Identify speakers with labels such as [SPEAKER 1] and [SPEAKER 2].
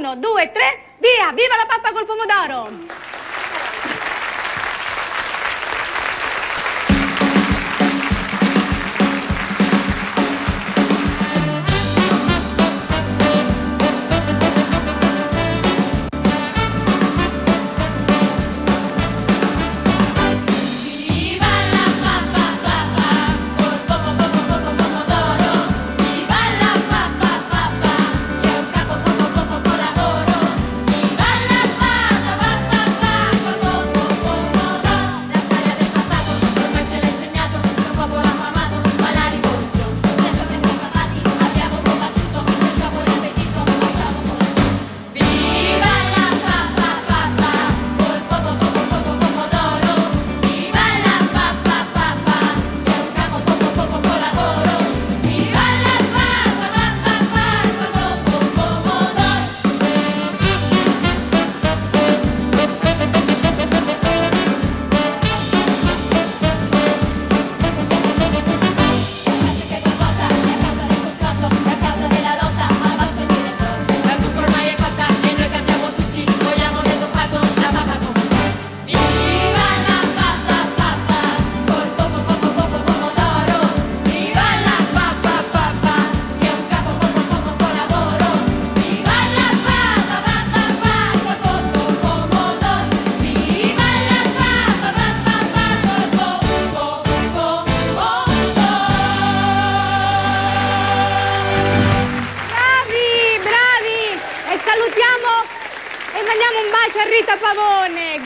[SPEAKER 1] Uno, due, tre, via! Viva la pappa col pomodoro! salutiamo e mandiamo un bacio a Rita Pavone.